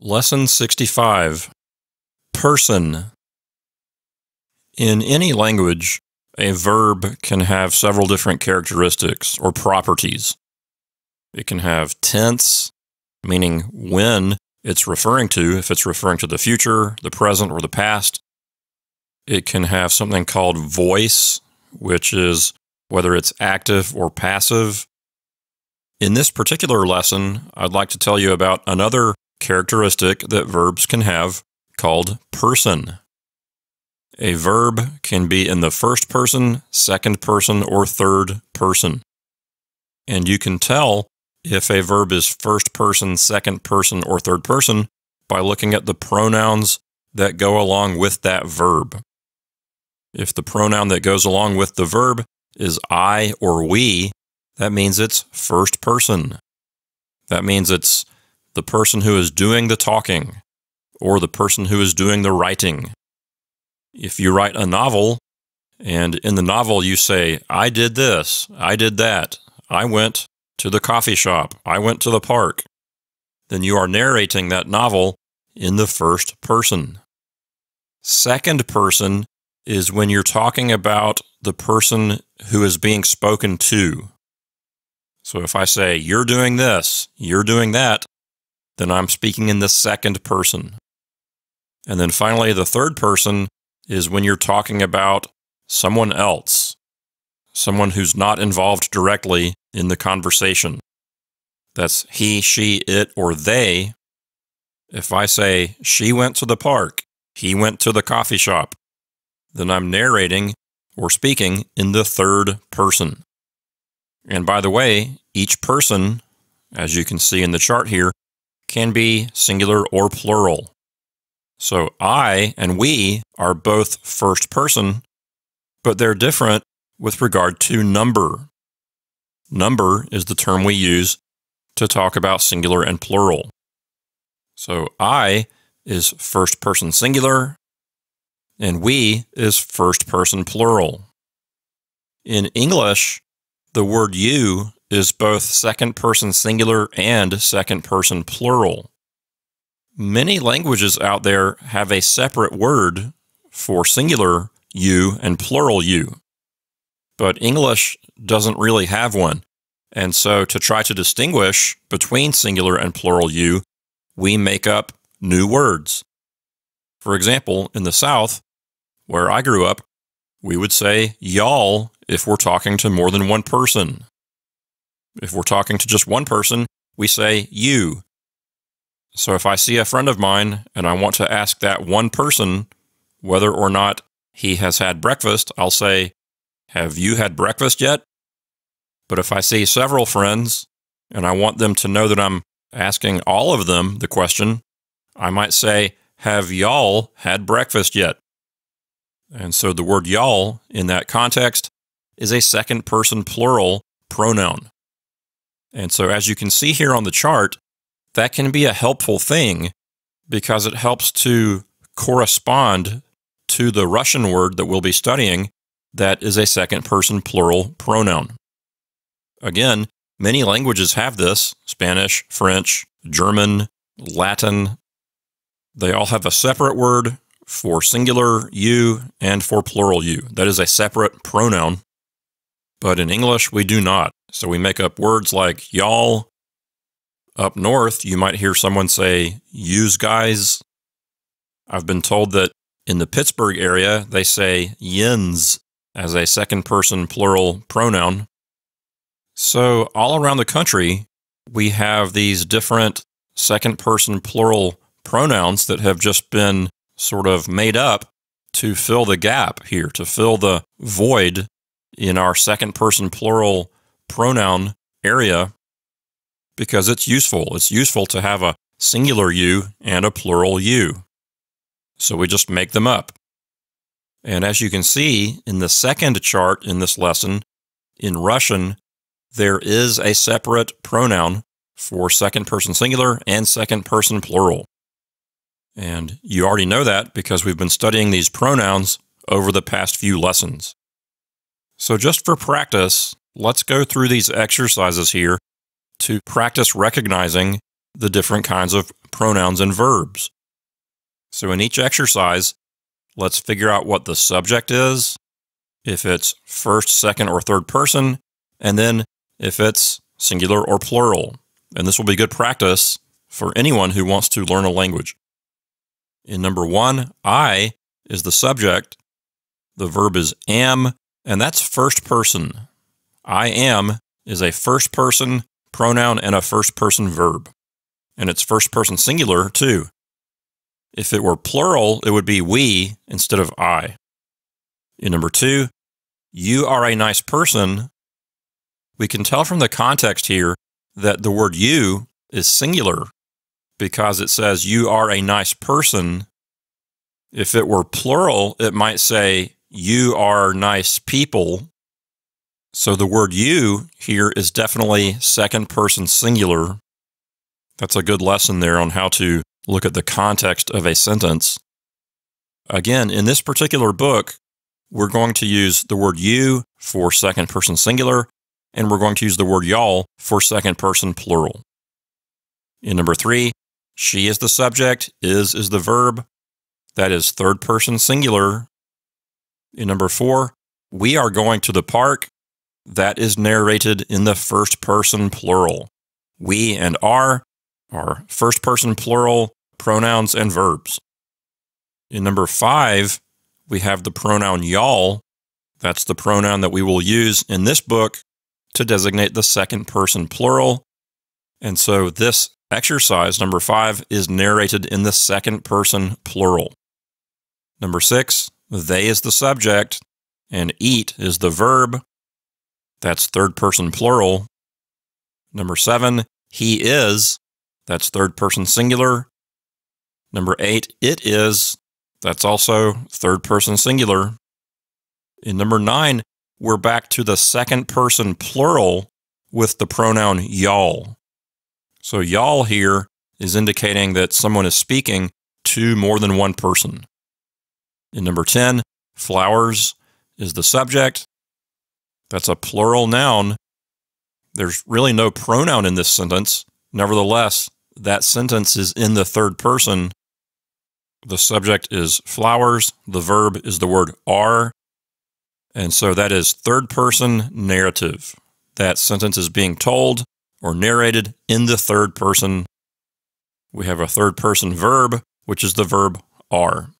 Lesson 65 Person. In any language, a verb can have several different characteristics or properties. It can have tense, meaning when it's referring to, if it's referring to the future, the present, or the past. It can have something called voice, which is whether it's active or passive. In this particular lesson, I'd like to tell you about another characteristic that verbs can have called person. A verb can be in the first person, second person, or third person. And you can tell if a verb is first person, second person, or third person by looking at the pronouns that go along with that verb. If the pronoun that goes along with the verb is I or we, that means it's first person. That means it's the person who is doing the talking or the person who is doing the writing. If you write a novel and in the novel you say, I did this, I did that, I went to the coffee shop, I went to the park, then you are narrating that novel in the first person. Second person is when you're talking about the person who is being spoken to. So if I say, you're doing this, you're doing that, then I'm speaking in the second person. And then finally, the third person is when you're talking about someone else, someone who's not involved directly in the conversation. That's he, she, it, or they. If I say, she went to the park, he went to the coffee shop, then I'm narrating or speaking in the third person. And by the way, each person, as you can see in the chart here, can be singular or plural. So I and we are both first person, but they're different with regard to number. Number is the term we use to talk about singular and plural. So I is first person singular, and we is first person plural. In English, the word you is both second person singular and second person plural. Many languages out there have a separate word for singular you and plural you, but English doesn't really have one. And so to try to distinguish between singular and plural you, we make up new words. For example, in the South, where I grew up, we would say y'all if we're talking to more than one person. If we're talking to just one person, we say you. So if I see a friend of mine and I want to ask that one person whether or not he has had breakfast, I'll say, Have you had breakfast yet? But if I see several friends and I want them to know that I'm asking all of them the question, I might say, Have y'all had breakfast yet? And so the word y'all in that context is a second person plural pronoun. And so, as you can see here on the chart, that can be a helpful thing because it helps to correspond to the Russian word that we'll be studying that is a second person plural pronoun. Again, many languages have this Spanish, French, German, Latin. They all have a separate word for singular you and for plural you. That is a separate pronoun. But in English, we do not. So we make up words like y'all. Up north, you might hear someone say use guys. I've been told that in the Pittsburgh area, they say yins as a second person plural pronoun. So all around the country, we have these different second person plural pronouns that have just been sort of made up to fill the gap here, to fill the void in our second person plural pronoun area because it's useful. It's useful to have a singular you and a plural you. So we just make them up. And as you can see in the second chart in this lesson, in Russian, there is a separate pronoun for second person singular and second person plural. And you already know that because we've been studying these pronouns over the past few lessons. So just for practice, let's go through these exercises here to practice recognizing the different kinds of pronouns and verbs. So in each exercise, let's figure out what the subject is, if it's first, second, or third person, and then if it's singular or plural. And this will be good practice for anyone who wants to learn a language. In number one, I is the subject. The verb is am, and that's first person. I am is a first person pronoun and a first person verb. And it's first person singular too. If it were plural, it would be we instead of I. Number two, you are a nice person. We can tell from the context here that the word you is singular because it says you are a nice person. If it were plural, it might say you are nice people. So the word you here is definitely second person singular. That's a good lesson there on how to look at the context of a sentence. Again, in this particular book, we're going to use the word you for second person singular, and we're going to use the word y'all for second person plural. In number three, she is the subject, is is the verb. That is third person singular. In number four, we are going to the park. That is narrated in the first person plural. We and are are first person plural pronouns and verbs. In number five, we have the pronoun y'all. That's the pronoun that we will use in this book to designate the second person plural. And so this exercise, number five, is narrated in the second person plural. Number six, they is the subject and eat is the verb. That's third person plural. Number seven, he is. That's third person singular. Number eight, it is. That's also third person singular. In number nine, we're back to the second person plural with the pronoun y'all. So y'all here is indicating that someone is speaking to more than one person. In number 10, flowers is the subject. That's a plural noun. There's really no pronoun in this sentence. Nevertheless, that sentence is in the third person the subject is flowers. The verb is the word are. And so that is third person narrative. That sentence is being told or narrated in the third person. We have a third person verb, which is the verb are.